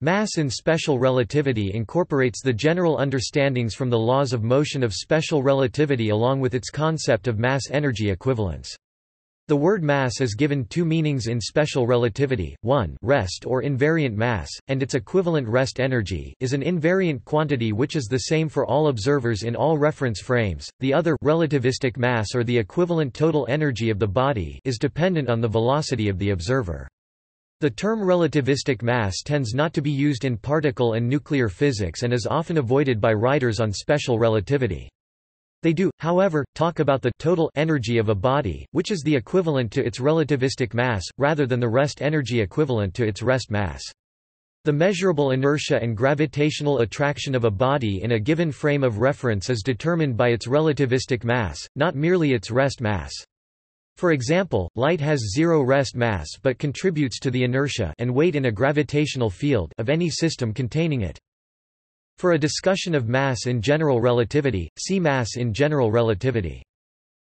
Mass in special relativity incorporates the general understandings from the laws of motion of special relativity along with its concept of mass-energy equivalence. The word mass is given two meanings in special relativity, one rest or invariant mass, and its equivalent rest energy, is an invariant quantity which is the same for all observers in all reference frames, the other relativistic mass or the equivalent total energy of the body is dependent on the velocity of the observer. The term relativistic mass tends not to be used in particle and nuclear physics and is often avoided by writers on special relativity. They do, however, talk about the total energy of a body, which is the equivalent to its relativistic mass, rather than the rest energy equivalent to its rest mass. The measurable inertia and gravitational attraction of a body in a given frame of reference is determined by its relativistic mass, not merely its rest mass. For example, light has zero rest mass but contributes to the inertia and weight in a gravitational field of any system containing it. For a discussion of mass in general relativity, see mass in general relativity.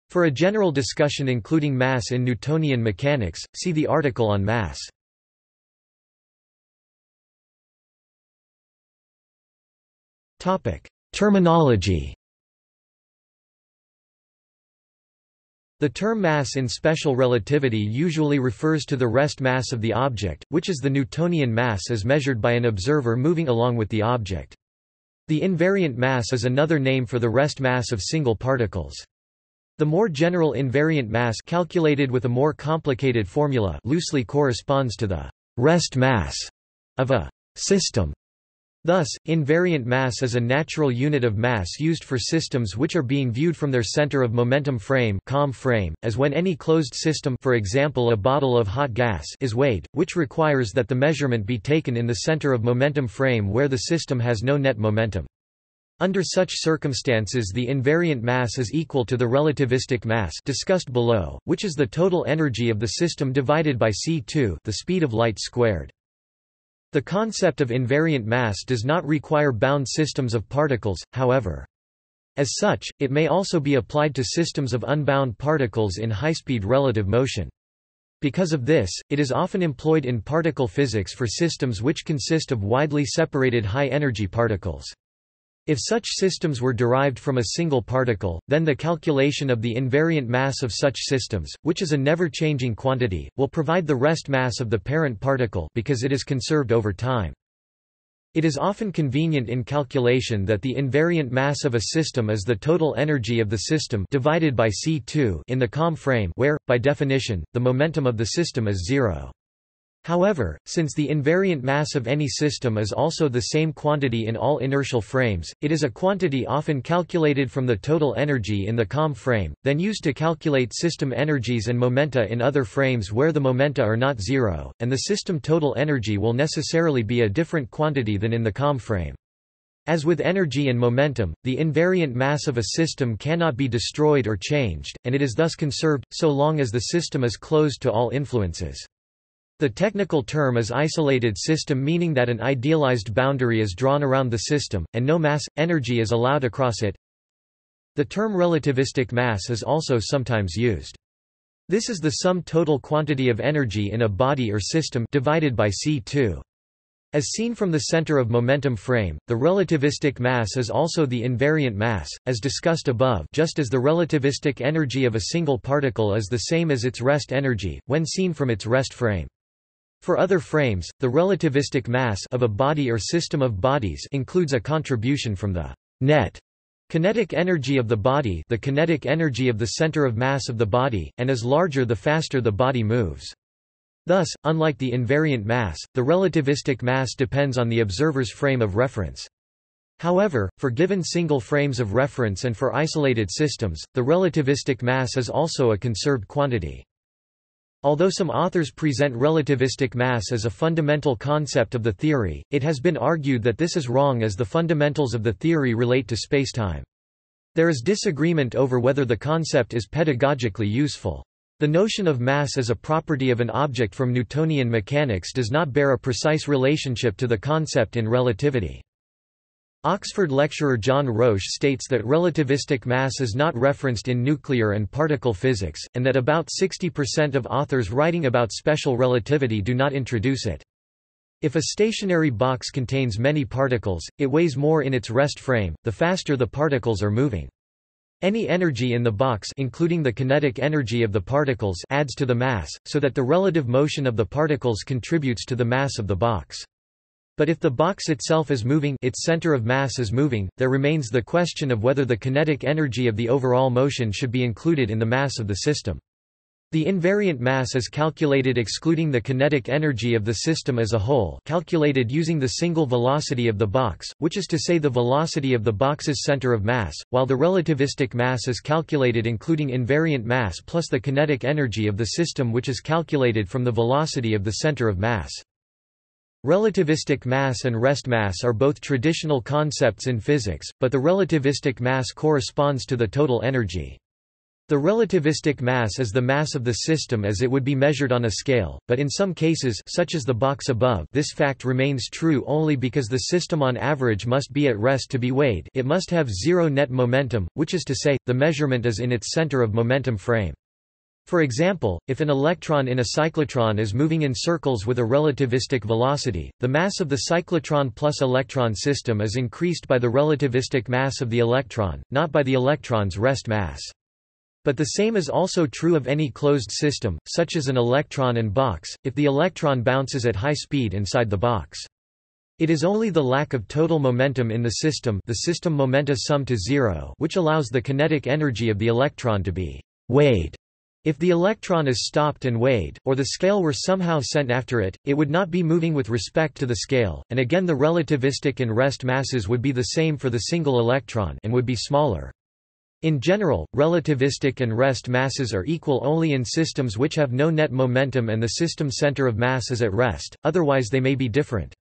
For a general discussion including mass in Newtonian mechanics, see the article on mass. Terminology The term mass in special relativity usually refers to the rest mass of the object, which is the Newtonian mass as measured by an observer moving along with the object. The invariant mass is another name for the rest mass of single particles. The more general invariant mass calculated with a more complicated formula loosely corresponds to the rest mass of a system. Thus, invariant mass is a natural unit of mass used for systems which are being viewed from their center of momentum frame, COM frame as when any closed system for example a bottle of hot gas is weighed, which requires that the measurement be taken in the center of momentum frame where the system has no net momentum. Under such circumstances the invariant mass is equal to the relativistic mass discussed below, which is the total energy of the system divided by c2 the speed of light squared. The concept of invariant mass does not require bound systems of particles, however. As such, it may also be applied to systems of unbound particles in high-speed relative motion. Because of this, it is often employed in particle physics for systems which consist of widely separated high-energy particles. If such systems were derived from a single particle, then the calculation of the invariant mass of such systems, which is a never-changing quantity, will provide the rest mass of the parent particle because it is conserved over time. It is often convenient in calculation that the invariant mass of a system is the total energy of the system divided by C2 in the COM frame where, by definition, the momentum of the system is zero. However, since the invariant mass of any system is also the same quantity in all inertial frames, it is a quantity often calculated from the total energy in the COM frame, then used to calculate system energies and momenta in other frames where the momenta are not zero, and the system total energy will necessarily be a different quantity than in the COM frame. As with energy and momentum, the invariant mass of a system cannot be destroyed or changed, and it is thus conserved, so long as the system is closed to all influences. The technical term is isolated system meaning that an idealized boundary is drawn around the system, and no mass, energy is allowed across it. The term relativistic mass is also sometimes used. This is the sum total quantity of energy in a body or system divided by C2. As seen from the center of momentum frame, the relativistic mass is also the invariant mass, as discussed above just as the relativistic energy of a single particle is the same as its rest energy, when seen from its rest frame. For other frames, the relativistic mass of a body or system of bodies includes a contribution from the net kinetic energy of the body the kinetic energy of the center of mass of the body, and is larger the faster the body moves. Thus, unlike the invariant mass, the relativistic mass depends on the observer's frame of reference. However, for given single frames of reference and for isolated systems, the relativistic mass is also a conserved quantity. Although some authors present relativistic mass as a fundamental concept of the theory, it has been argued that this is wrong as the fundamentals of the theory relate to spacetime. There is disagreement over whether the concept is pedagogically useful. The notion of mass as a property of an object from Newtonian mechanics does not bear a precise relationship to the concept in relativity. Oxford lecturer John Roche states that relativistic mass is not referenced in nuclear and particle physics, and that about 60% of authors writing about special relativity do not introduce it. If a stationary box contains many particles, it weighs more in its rest frame, the faster the particles are moving. Any energy in the box including the kinetic energy of the particles adds to the mass, so that the relative motion of the particles contributes to the mass of the box. But if the box itself is moving its center of mass is moving, there remains the question of whether the kinetic energy of the overall motion should be included in the mass of the system. The invariant mass is calculated excluding the kinetic energy of the system as a whole calculated using the single velocity of the box, which is to say the velocity of the box's center of mass, while the relativistic mass is calculated including invariant mass plus the kinetic energy of the system which is calculated from the velocity of the center of mass. Relativistic mass and rest mass are both traditional concepts in physics, but the relativistic mass corresponds to the total energy. The relativistic mass is the mass of the system as it would be measured on a scale, but in some cases such as the box above this fact remains true only because the system on average must be at rest to be weighed it must have zero net momentum, which is to say, the measurement is in its center of momentum frame. For example, if an electron in a cyclotron is moving in circles with a relativistic velocity, the mass of the cyclotron plus electron system is increased by the relativistic mass of the electron, not by the electron's rest mass. But the same is also true of any closed system, such as an electron and box, if the electron bounces at high speed inside the box. It is only the lack of total momentum in the system the system momenta sum to zero which allows the kinetic energy of the electron to be weighed. If the electron is stopped and weighed, or the scale were somehow sent after it, it would not be moving with respect to the scale, and again the relativistic and rest masses would be the same for the single electron and would be smaller. In general, relativistic and rest masses are equal only in systems which have no net momentum and the system center of mass is at rest, otherwise they may be different.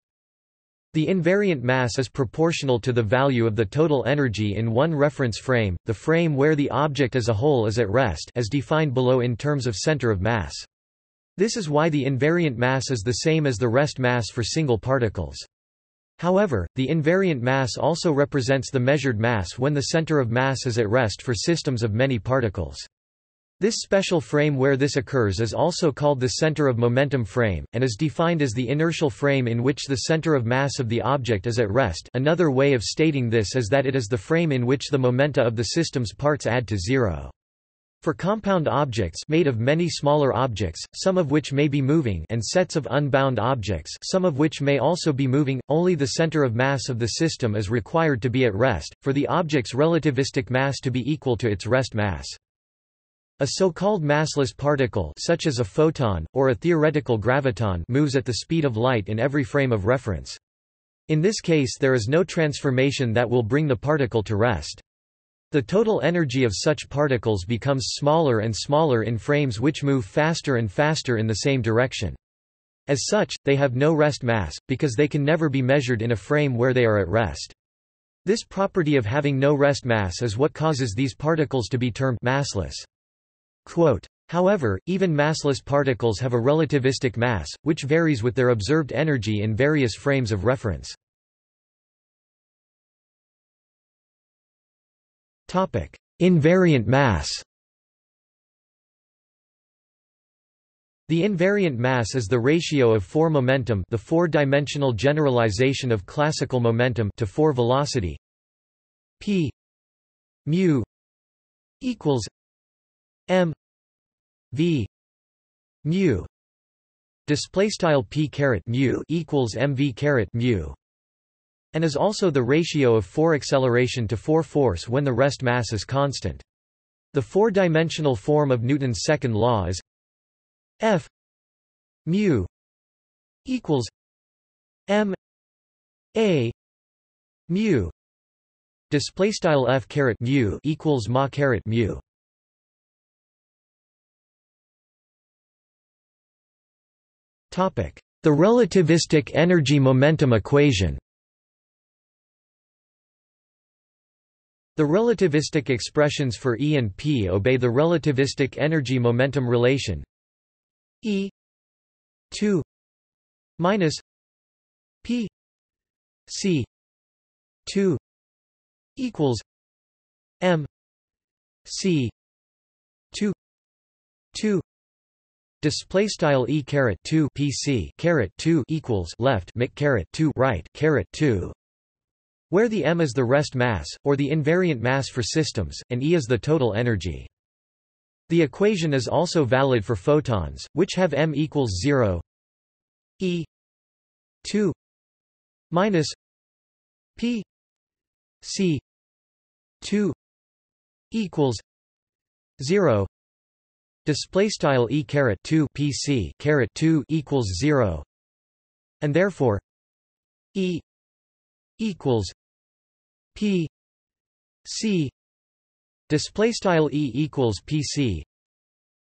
The invariant mass is proportional to the value of the total energy in one reference frame, the frame where the object as a whole is at rest as defined below in terms of center of mass. This is why the invariant mass is the same as the rest mass for single particles. However, the invariant mass also represents the measured mass when the center of mass is at rest for systems of many particles. This special frame where this occurs is also called the center of momentum frame, and is defined as the inertial frame in which the center of mass of the object is at rest another way of stating this is that it is the frame in which the momenta of the system's parts add to zero. For compound objects made of many smaller objects, some of which may be moving and sets of unbound objects some of which may also be moving, only the center of mass of the system is required to be at rest, for the object's relativistic mass to be equal to its rest mass. A so-called massless particle such as a photon, or a theoretical graviton moves at the speed of light in every frame of reference. In this case there is no transformation that will bring the particle to rest. The total energy of such particles becomes smaller and smaller in frames which move faster and faster in the same direction. As such, they have no rest mass, because they can never be measured in a frame where they are at rest. This property of having no rest mass is what causes these particles to be termed massless. Quote, However, even massless particles have a relativistic mass, which varies with their observed energy in various frames of reference. Invariant mass The invariant mass is the ratio of 4 momentum the four-dimensional generalization of classical momentum to 4 velocity p mu equals m v mu display style p caret mu equals mv caret mu and is also the ratio of 4 acceleration to 4 force when the rest mass is constant. The four-dimensional form of Newton's second law is F mu equals m a mu display style F caret mu equals ma caret mu the relativistic energy momentum equation. The relativistic expressions for E and P obey the relativistic energy-momentum relation E 2 minus P C 2 equals M C 2 2 Display style e caret 2 pc caret 2 equals left caret 2 right caret 2 where the m is the rest mass, or the invariant mass for systems, and E is the total energy. The equation is also valid for photons, which have m equals 0 E 2 minus P C 2 equals 0 display style e caret 2 pc caret 2 equals 0 and therefore e equals P C. Display style E equals PC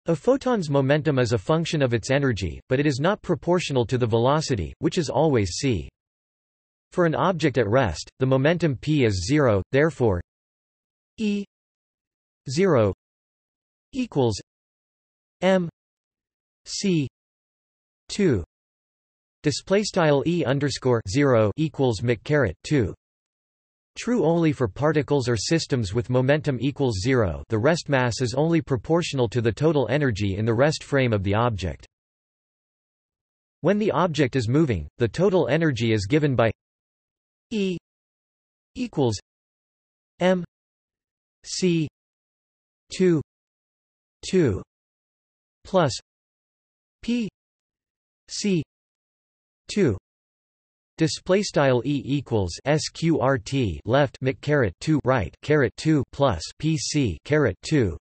a photon's momentum is a function of its energy, but it is not proportional to the velocity, which is always c. For an object at rest, the momentum p is zero, therefore E 0 equals m c 2 display style E underscore 0 equals 2 True only for particles or systems with momentum equals zero. The rest mass is only proportional to the total energy in the rest frame of the object. When the object is moving, the total energy is given by E equals m c 2 2 plus p c 2 Display style e equals sqrt left mic caret 2 right caret 2 plus pc caret 2.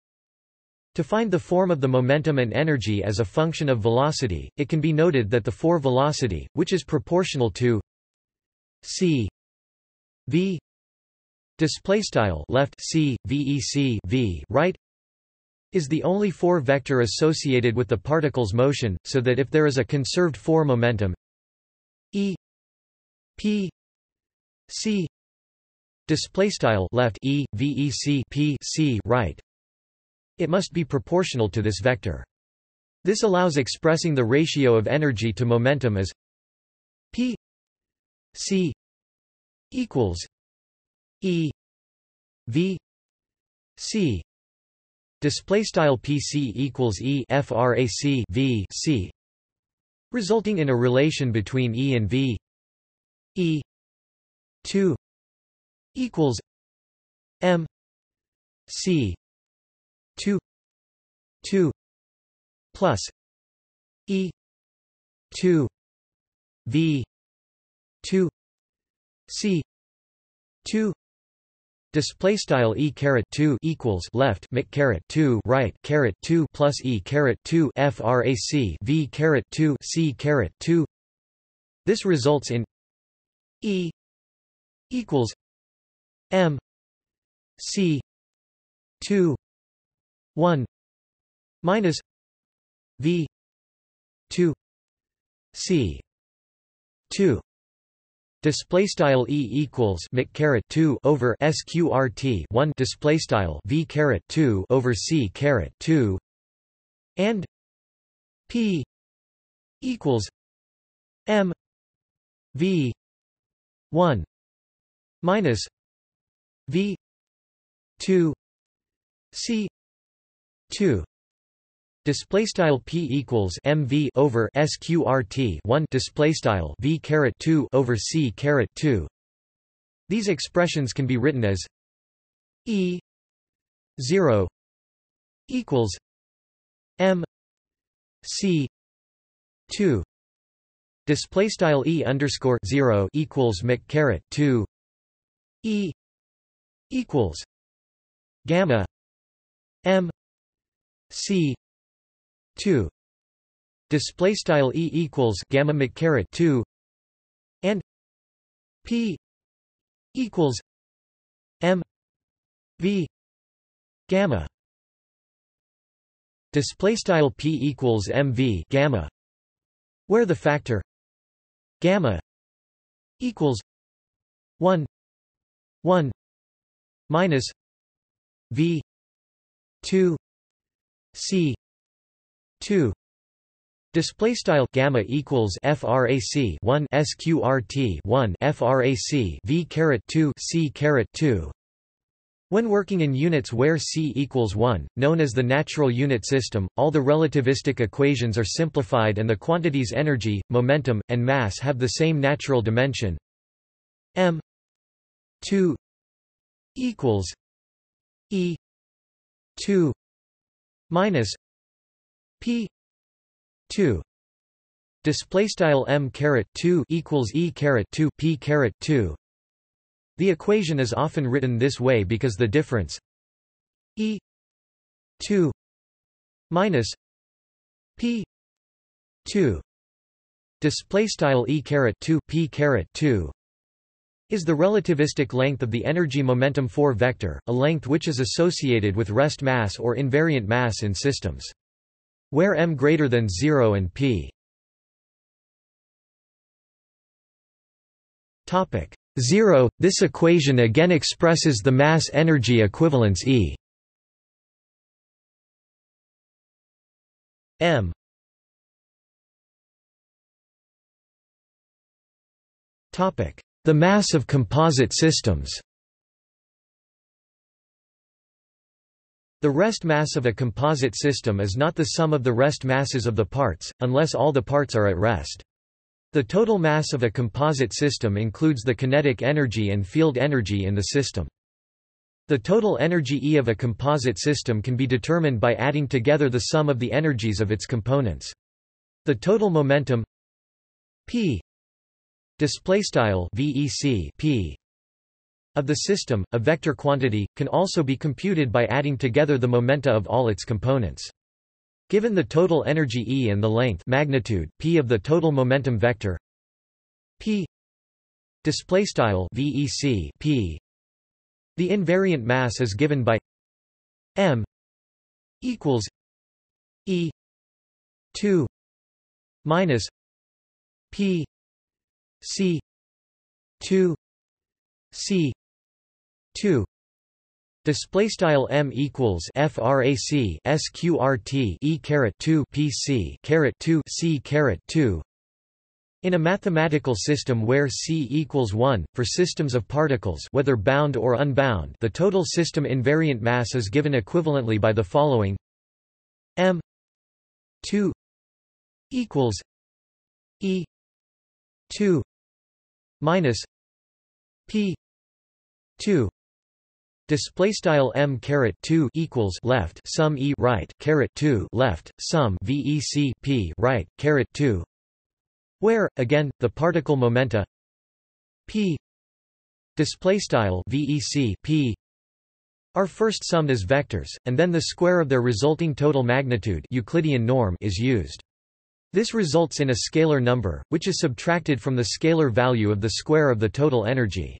To find the form of the momentum and energy as a function of velocity, it can be noted that the four velocity, which is proportional to c v display style left c vec v right is the only four vector associated with the particle's motion, so that if there is a conserved four momentum e P C display style left E VEC P C right it must be proportional to this vector. This allows expressing the ratio of energy to momentum as P C equals E V C display style PC equals E frac V C resulting in a relation between E and V. E two equals M C two two plus E two V two C two Display style e caret two equals left mic caret two right caret two plus e caret two frac v caret two c caret two. This results in E equals M C two one minus V two C two Display style E equals mic caret two over SQRT one. Display style V caret two over C caret two. And P equals M V 1 minus v 2 c 2 Display style p equals mv over sqrt 1 display style v caret 2 over c caret 2. These expressions can be written as e 0 equals m c 2 Display style e underscore zero equals mic caret two e equals gamma m c two. Display style e equals gamma mic caret two. And p equals m v gamma. Display style p equals mv gamma where the factor gamma equals 1 1 minus v 2 c 2 Display style gamma equals frac 1 sqrt 1 frac v caret 2 c caret 2, When working in units where c equals 1, known as the natural unit system, all the relativistic equations are simplified and the quantities energy, momentum, and mass have the same natural dimension. M 2 equals e 2 minus p 2 display style m caret 2 equals e caret 2 p caret 2 the equation is often written this way because the difference E 2 minus P 2 display style E caret 2 P caret 2 is the relativistic length of the energy momentum 4 vector, a length which is associated with rest mass or invariant mass in systems. Where m greater than 0 and p. Topic 0. This equation again expresses the mass-energy equivalence E. M. Topic: The mass of composite systems The rest mass of a composite system is not the sum of the rest masses of the parts, unless all the parts are at rest. The total mass of a composite system includes the kinetic energy and field energy in the system. The total energy E of a composite system can be determined by adding together the sum of the energies of its components. The total momentum p vec p of the system, a vector quantity, can also be computed by adding together the momenta of all its components. Given the total energy E and the length magnitude p of the total momentum vector p vec p the invariant mass is given by m equals e 2 minus p c 2 c 2 Display style m equals frac sqrt e caret 2 pc caret 2 c caret 2. In a mathematical system where c equals 1, for systems of particles whether bound or unbound the total system invariant mass is given equivalently by the following. M 2 equals e 2 minus p 2 Display style m caret 2 equals left sum e right caret 2 left sum vec p right caret 2 where again the particle momenta p display style vec p are first summed as vectors and then the square of their resulting total magnitude Euclidean norm is used. This results in a scalar number which is subtracted from the scalar value of the square of the total energy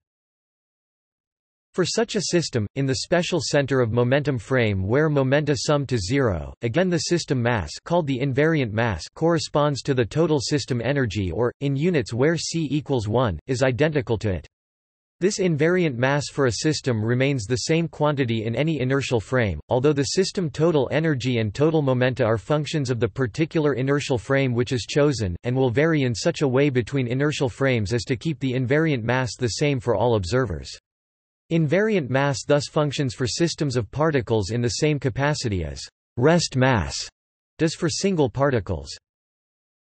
for such a system, in the special center of momentum frame where momenta sum to zero, again the system mass called the invariant mass corresponds to the total system energy or, in units where c equals 1, is identical to it. This invariant mass for a system remains the same quantity in any inertial frame, although the system total energy and total momenta are functions of the particular inertial frame which is chosen, and will vary in such a way between inertial frames as to keep the invariant mass the same for all observers. Invariant mass thus functions for systems of particles in the same capacity as rest mass does for single particles.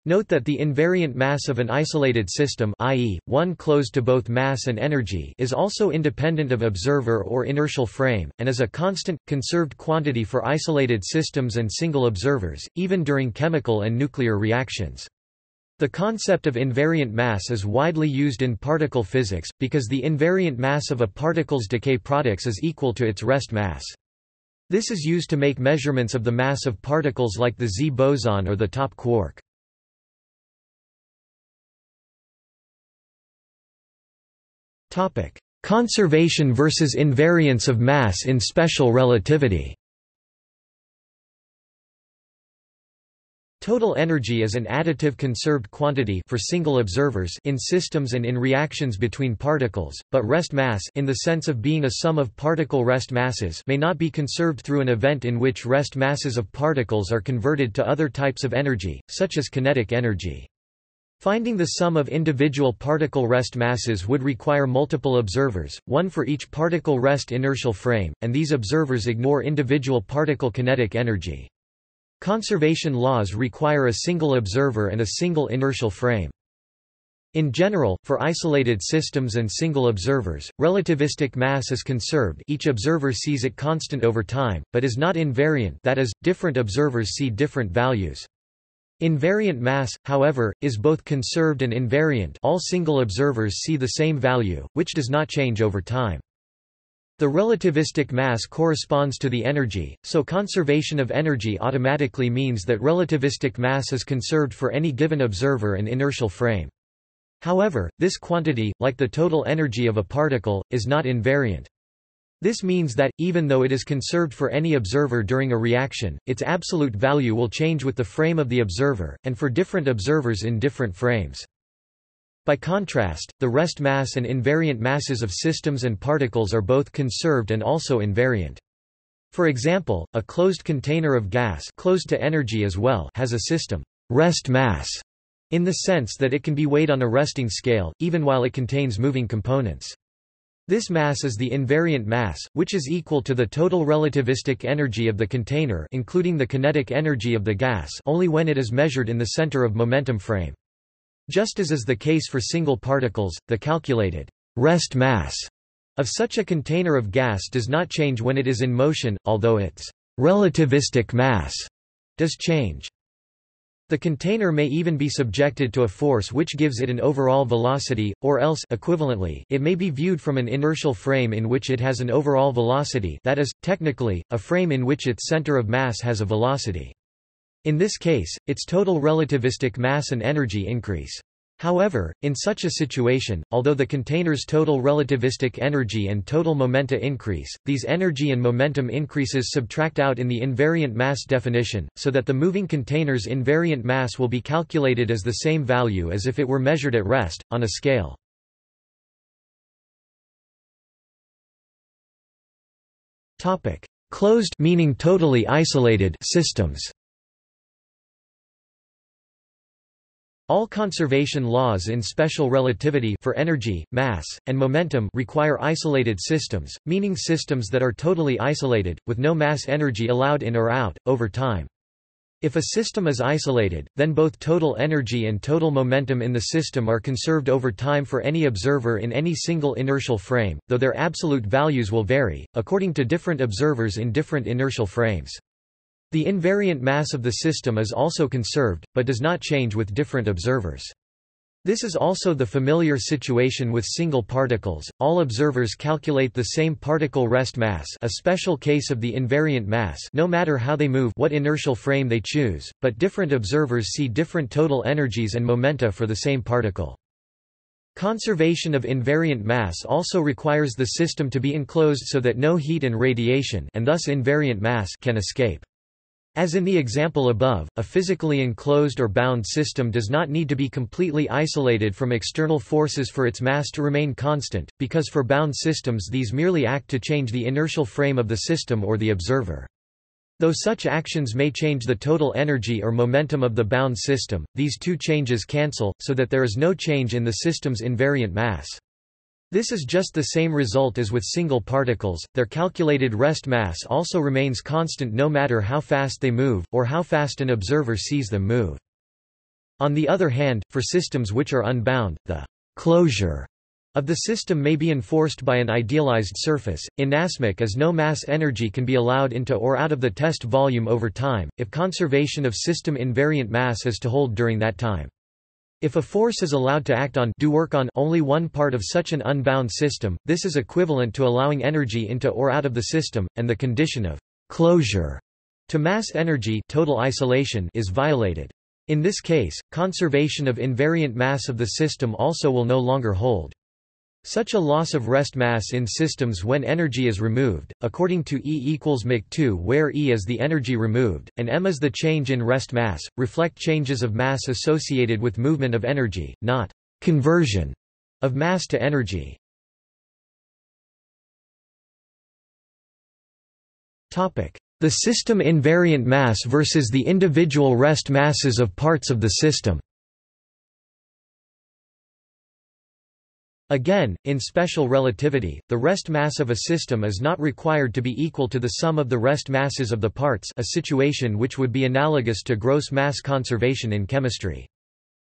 Note that the invariant mass of an isolated system i.e., one closed to both mass and energy is also independent of observer or inertial frame, and is a constant, conserved quantity for isolated systems and single observers, even during chemical and nuclear reactions. The concept of invariant mass is widely used in particle physics, because the invariant mass of a particle's decay products is equal to its rest mass. This is used to make measurements of the mass of particles like the Z boson or the top quark. Conservation versus invariance of mass in special relativity Total energy is an additive conserved quantity for single observers in systems and in reactions between particles, but rest mass in the sense of being a sum of particle rest masses may not be conserved through an event in which rest masses of particles are converted to other types of energy, such as kinetic energy. Finding the sum of individual particle rest masses would require multiple observers, one for each particle rest inertial frame, and these observers ignore individual particle kinetic energy. Conservation laws require a single observer and a single inertial frame. In general, for isolated systems and single observers, relativistic mass is conserved each observer sees it constant over time, but is not invariant that is, different observers see different values. Invariant mass, however, is both conserved and invariant all single observers see the same value, which does not change over time. The relativistic mass corresponds to the energy, so conservation of energy automatically means that relativistic mass is conserved for any given observer and inertial frame. However, this quantity, like the total energy of a particle, is not invariant. This means that, even though it is conserved for any observer during a reaction, its absolute value will change with the frame of the observer, and for different observers in different frames. By contrast, the rest mass and invariant masses of systems and particles are both conserved and also invariant. For example, a closed container of gas closed to energy as well has a system rest mass in the sense that it can be weighed on a resting scale, even while it contains moving components. This mass is the invariant mass, which is equal to the total relativistic energy of the container including the kinetic energy of the gas only when it is measured in the center of momentum frame. Just as is the case for single particles, the calculated rest mass of such a container of gas does not change when it is in motion, although its relativistic mass does change. The container may even be subjected to a force which gives it an overall velocity, or else equivalently, it may be viewed from an inertial frame in which it has an overall velocity that is, technically, a frame in which its center of mass has a velocity. In this case, its total relativistic mass and energy increase. However, in such a situation, although the container's total relativistic energy and total momenta increase, these energy and momentum increases subtract out in the invariant mass definition, so that the moving container's invariant mass will be calculated as the same value as if it were measured at rest, on a scale. Closed meaning totally isolated systems All conservation laws in special relativity for energy, mass, and momentum require isolated systems, meaning systems that are totally isolated, with no mass energy allowed in or out, over time. If a system is isolated, then both total energy and total momentum in the system are conserved over time for any observer in any single inertial frame, though their absolute values will vary, according to different observers in different inertial frames. The invariant mass of the system is also conserved, but does not change with different observers. This is also the familiar situation with single particles. All observers calculate the same particle rest mass, a special case of the invariant mass, no matter how they move, what inertial frame they choose, but different observers see different total energies and momenta for the same particle. Conservation of invariant mass also requires the system to be enclosed so that no heat and radiation and thus invariant mass can escape. As in the example above, a physically enclosed or bound system does not need to be completely isolated from external forces for its mass to remain constant, because for bound systems these merely act to change the inertial frame of the system or the observer. Though such actions may change the total energy or momentum of the bound system, these two changes cancel, so that there is no change in the system's invariant mass. This is just the same result as with single particles, their calculated rest mass also remains constant no matter how fast they move, or how fast an observer sees them move. On the other hand, for systems which are unbound, the closure of the system may be enforced by an idealized surface, inasmuch as no mass energy can be allowed into or out of the test volume over time, if conservation of system invariant mass is to hold during that time. If a force is allowed to act on do work on only one part of such an unbound system, this is equivalent to allowing energy into or out of the system, and the condition of closure to mass energy total isolation is violated. In this case, conservation of invariant mass of the system also will no longer hold. Such a loss of rest mass in systems when energy is removed, according to E equals mc2 where E is the energy removed, and m is the change in rest mass, reflect changes of mass associated with movement of energy, not conversion of mass to energy. The system invariant mass versus the individual rest masses of parts of the system Again, in special relativity, the rest mass of a system is not required to be equal to the sum of the rest masses of the parts a situation which would be analogous to gross mass conservation in chemistry.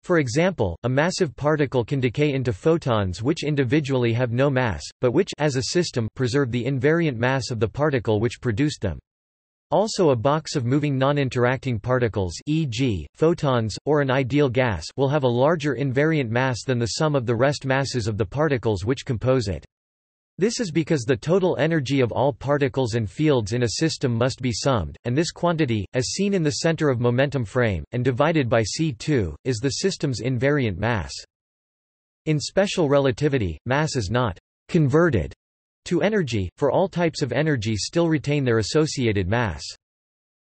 For example, a massive particle can decay into photons which individually have no mass, but which as a system preserve the invariant mass of the particle which produced them. Also a box of moving non-interacting particles e.g., photons, or an ideal gas will have a larger invariant mass than the sum of the rest masses of the particles which compose it. This is because the total energy of all particles and fields in a system must be summed, and this quantity, as seen in the center of momentum frame, and divided by c2, is the system's invariant mass. In special relativity, mass is not converted to energy, for all types of energy still retain their associated mass.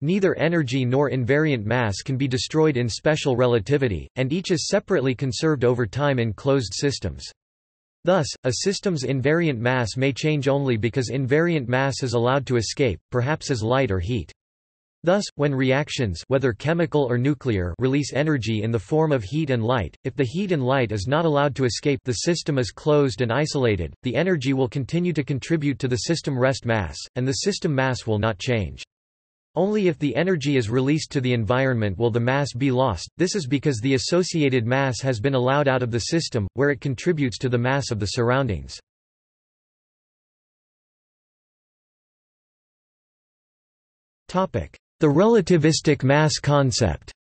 Neither energy nor invariant mass can be destroyed in special relativity, and each is separately conserved over time in closed systems. Thus, a system's invariant mass may change only because invariant mass is allowed to escape, perhaps as light or heat. Thus, when reactions whether chemical or nuclear release energy in the form of heat and light, if the heat and light is not allowed to escape the system is closed and isolated, the energy will continue to contribute to the system rest mass, and the system mass will not change. Only if the energy is released to the environment will the mass be lost, this is because the associated mass has been allowed out of the system, where it contributes to the mass of the surroundings. Topic. The relativistic mass concept.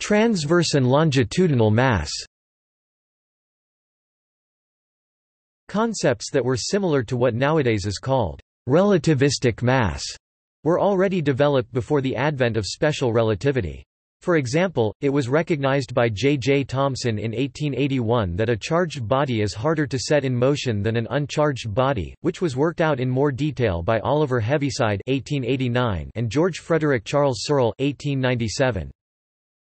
Transverse and longitudinal mass. Concepts that were similar to what nowadays is called relativistic mass were already developed before the advent of special relativity. For example, it was recognized by J. J. Thomson in 1881 that a charged body is harder to set in motion than an uncharged body, which was worked out in more detail by Oliver Heaviside 1889 and George Frederick Charles Searle 1897.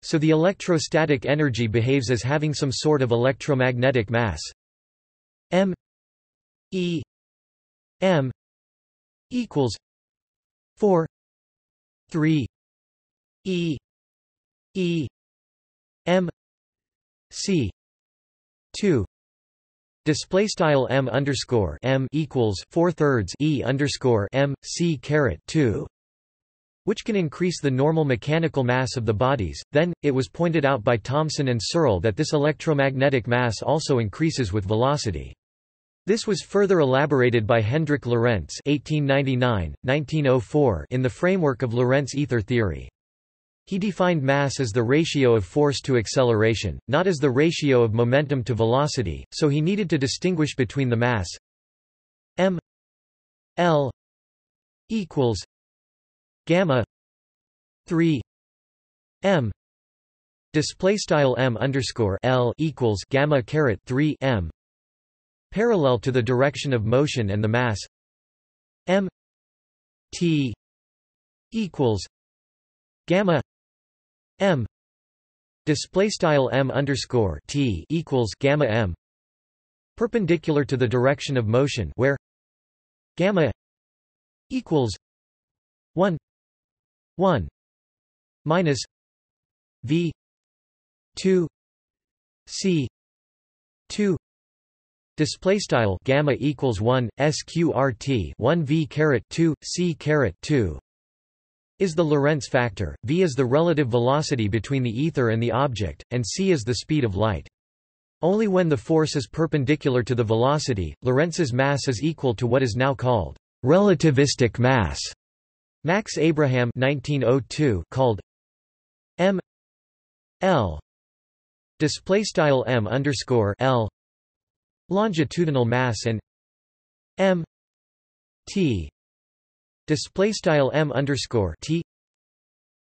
So the electrostatic energy behaves as having some sort of electromagnetic mass m e m equals 4 3 e E M C two Display style m underscore m equals four thirds e underscore m c caret two, which can increase the normal mechanical mass of the bodies. Then, it was pointed out by Thomson and Searle that this electromagnetic mass also increases with velocity. This was further elaborated by Hendrik Lorentz (1899–1904) in the framework of Lorentz ether theory. He defined mass as the ratio of force to acceleration, not as the ratio of momentum to velocity, so he needed to distinguish between the mass m l equals gamma 3 m display style m underscore l equals gamma caret 3 m parallel to the direction of motion and the mass m t equals gamma m. Display style m underscore t equals gamma m. Perpendicular to the direction of motion where gamma equals 1 1 minus v 2 c 2 display style gamma equals 1 sqrt 1 v caret 2 c caret 2 is the Lorentz factor, v is the relative velocity between the ether and the object, and c is the speed of light. Only when the force is perpendicular to the velocity, Lorentz's mass is equal to what is now called relativistic mass. Max Abraham 1902 called m l display style m underscore l longitudinal mass and m t Display style m underscore t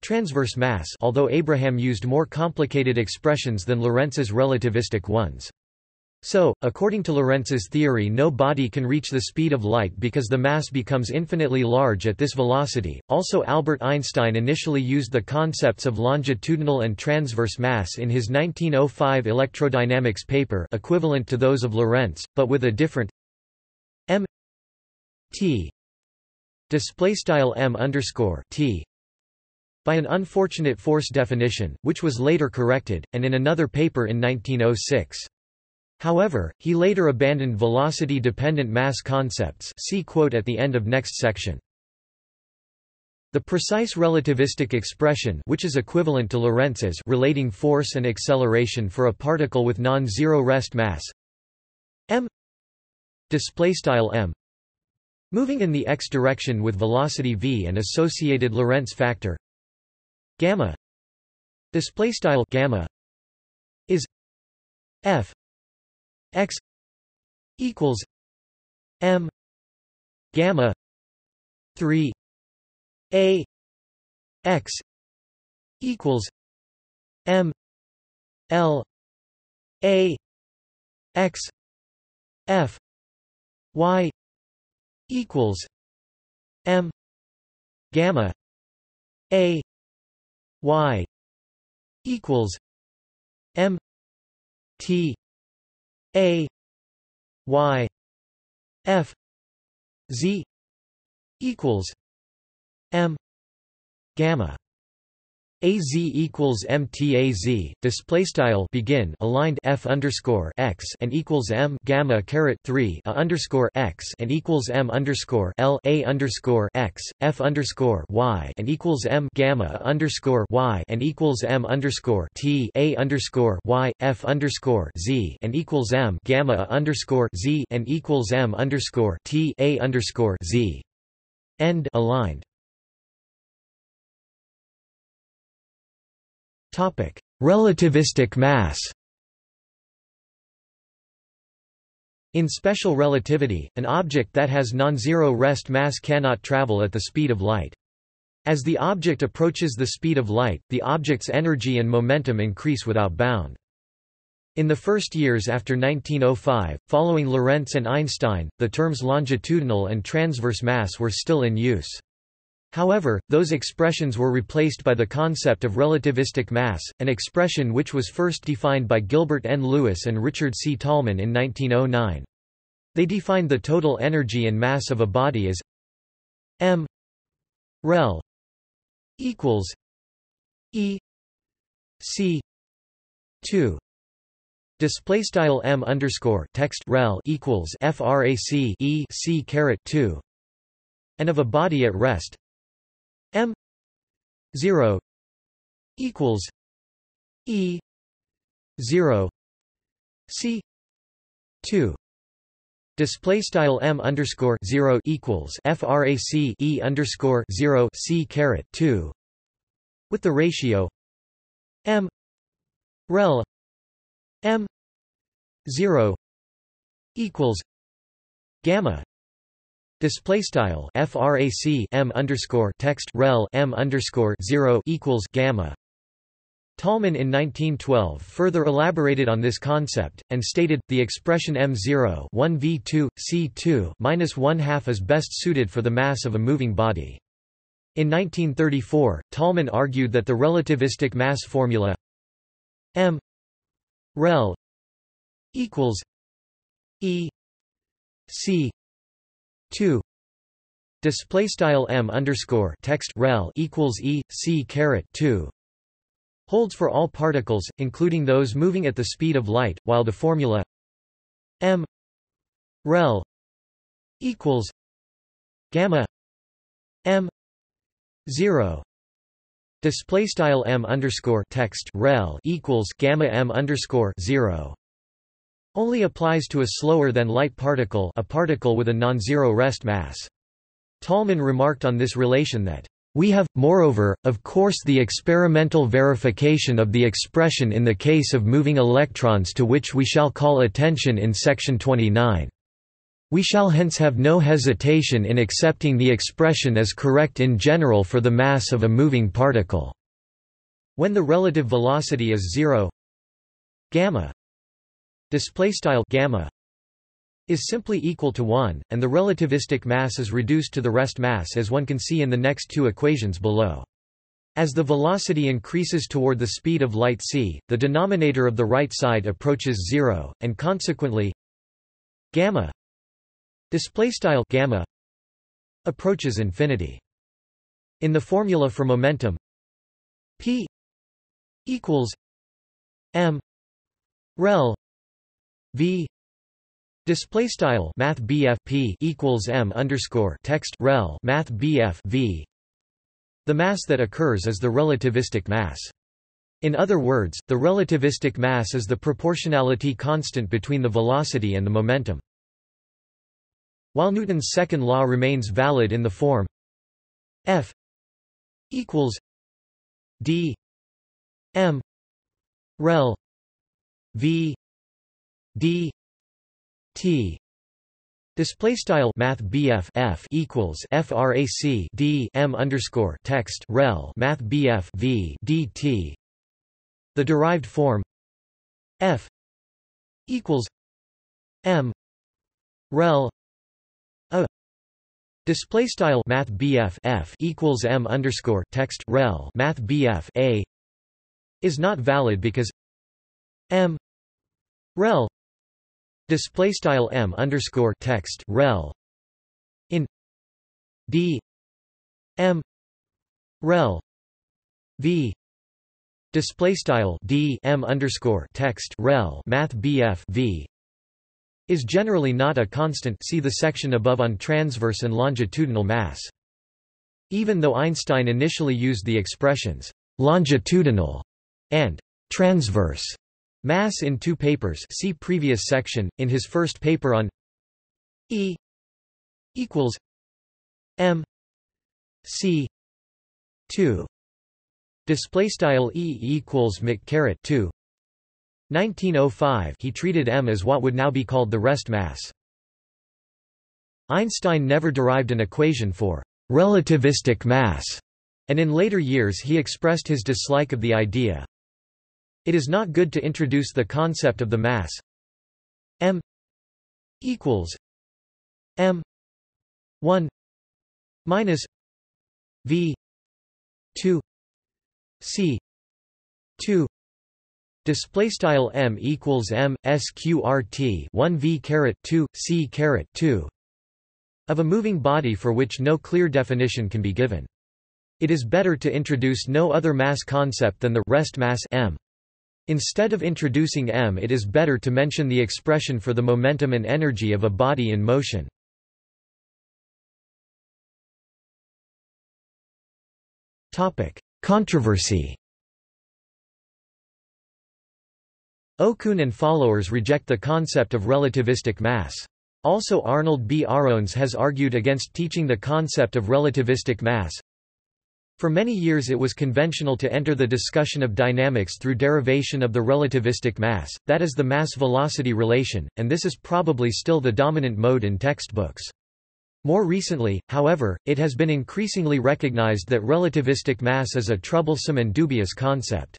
transverse mass. Although Abraham used more complicated expressions than Lorentz's relativistic ones. So, according to Lorentz's theory no body can reach the speed of light because the mass becomes infinitely large at this velocity. Also Albert Einstein initially used the concepts of longitudinal and transverse mass in his 1905 electrodynamics paper equivalent to those of Lorentz, but with a different m t display style m underscore t by an unfortunate force definition, which was later corrected, and in another paper in 1906. However, he later abandoned velocity-dependent mass concepts see quote at the end of next section. The precise relativistic expression which is equivalent to Lorentz's relating force and acceleration for a particle with non-zero rest mass m m moving in the x direction with velocity v and associated Lorentz factor gamma displaystyle gamma is f x equals m gamma 3 a x equals m l a x f y equals m gamma a y equals m t a y f z equals m gamma AZ equals MTAZ display style begin aligned F underscore X and equals M gamma caret 3 a underscore X and equals M underscore L A underscore X F underscore Y and equals M gamma underscore Y and equals M underscore T A underscore Y F underscore Z and equals M gamma underscore Z and equals M underscore T A underscore Z. End aligned Relativistic mass. In special relativity, an object that has non-zero rest mass cannot travel at the speed of light. As the object approaches the speed of light, the object's energy and momentum increase without bound. In the first years after 1905, following Lorentz and Einstein, the terms longitudinal and transverse mass were still in use. However, those expressions were replaced by the concept of relativistic mass, an expression which was first defined by Gilbert N. Lewis and Richard C. Tolman in 1909. They defined the total energy and mass of a body as m rel equals e c 2 display style m underscore text rel equals frac e c caret 2 and of a body at rest m 0 equals e 0 c 2 Display style m underscore zero equals frac e underscore zero c caret two, with the ratio m rel m zero equals gamma Display style frac m underscore text rel m underscore zero equals gamma. Tolman in 1912 further elaborated on this concept and stated the expression m0 1 v2 c2 minus one half is best suited for the mass of a moving body. In 1934, Tolman argued that the relativistic mass formula m rel equals e c 2 display style m underscore text rel equals e c caret 2 holds for all particles including those moving at the speed of light while the formula m rel equals gamma m 0 display style m underscore text rel equals gamma m underscore 0 only applies to a slower than light particle a particle with a non-zero rest mass. Tolman remarked on this relation that, "...we have, moreover, of course the experimental verification of the expression in the case of moving electrons to which we shall call attention in section 29. We shall hence have no hesitation in accepting the expression as correct in general for the mass of a moving particle." When the relative velocity is zero gamma display style gamma is simply equal to 1 and the relativistic mass is reduced to the rest mass as one can see in the next two equations below. As the velocity increases toward the speed of light c the denominator of the right side approaches 0 and consequently gamma display style gamma approaches infinity. In the formula for momentum p equals m rel v. Display style math p equals m underscore text rel math v. The mass that occurs is the relativistic mass. In other words, the relativistic mass is the proportionality constant between the velocity and the momentum. While Newton's second law remains valid in the form F equals d m rel v d t Display style Math F equals FRAC D M underscore text rel Math BF V DT the derived form f equals m rel a. Display style math f equals m underscore text rel math BF a is not valid because m rel display style m underscore text rel in d m rel v Display style d m underscore text rel math bf v is generally not a constant. See the section above on transverse and longitudinal mass. Even though Einstein initially used the expressions longitudinal and transverse mass in two papers, see previous section. In his first paper on E equals m c 2 Display style E equals mc caret 2. 1905 he treated m as what would now be called the rest mass. Einstein never derived an equation for relativistic mass, and in later years he expressed his dislike of the idea. It is not good to introduce the concept of the mass m equals m 1 minus v 2 C two display style m equals m sqrt 1 v caret 2 c caret 2 of a moving body for which no clear definition can be given. It is better to introduce no other mass concept than the rest mass m. Instead of introducing m it is better to mention the expression for the momentum and energy of a body in motion. Controversy Okun and followers reject the concept of relativistic mass. Also Arnold B. Arons has argued against teaching the concept of relativistic mass. For many years it was conventional to enter the discussion of dynamics through derivation of the relativistic mass, that is the mass-velocity relation, and this is probably still the dominant mode in textbooks. More recently, however, it has been increasingly recognized that relativistic mass is a troublesome and dubious concept.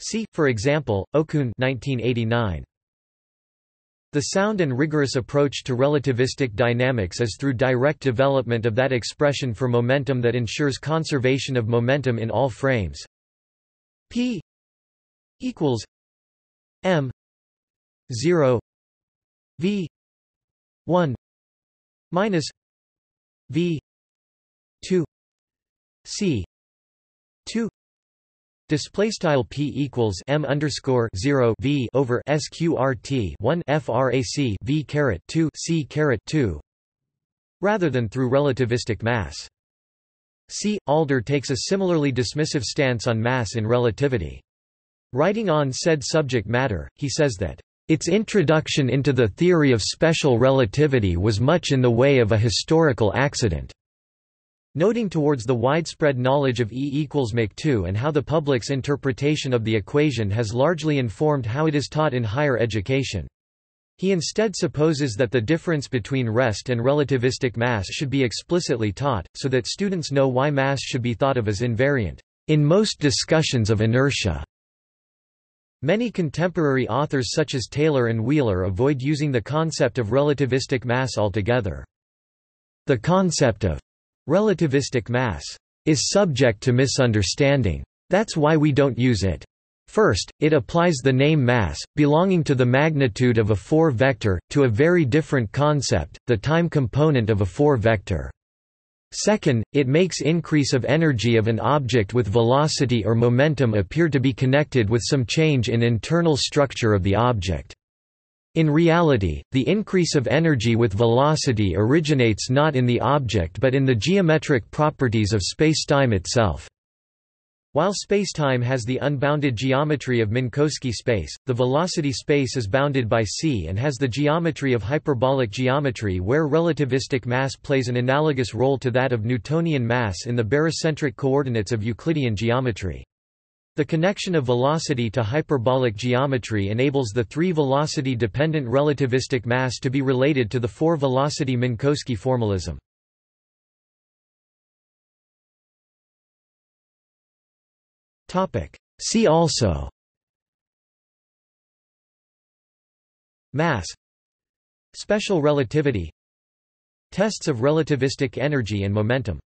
See, for example, Okun 1989. The sound and rigorous approach to relativistic dynamics is through direct development of that expression for momentum that ensures conservation of momentum in all frames. P equals m 0 v 1 minus v 2 c 2 Display style p equals m underscore zero v over sqrt one frac v caret two c caret two, rather than through relativistic mass. C. Alder takes a similarly dismissive stance on mass in relativity. Writing on said subject matter, he says that its introduction into the theory of special relativity was much in the way of a historical accident. Noting towards the widespread knowledge of E equals mc2 and how the public's interpretation of the equation has largely informed how it is taught in higher education. He instead supposes that the difference between rest and relativistic mass should be explicitly taught, so that students know why mass should be thought of as invariant. In most discussions of inertia, Many contemporary authors such as Taylor and Wheeler avoid using the concept of relativistic mass altogether. The concept of relativistic mass is subject to misunderstanding. That's why we don't use it. First, it applies the name mass, belonging to the magnitude of a 4-vector, to a very different concept, the time component of a 4-vector. Second, it makes increase of energy of an object with velocity or momentum appear to be connected with some change in internal structure of the object. In reality, the increase of energy with velocity originates not in the object but in the geometric properties of spacetime itself. While spacetime has the unbounded geometry of Minkowski space, the velocity space is bounded by c and has the geometry of hyperbolic geometry where relativistic mass plays an analogous role to that of Newtonian mass in the barycentric coordinates of Euclidean geometry. The connection of velocity to hyperbolic geometry enables the three-velocity-dependent relativistic mass to be related to the four-velocity Minkowski formalism. See also Mass. Special relativity. Tests of relativistic energy and momentum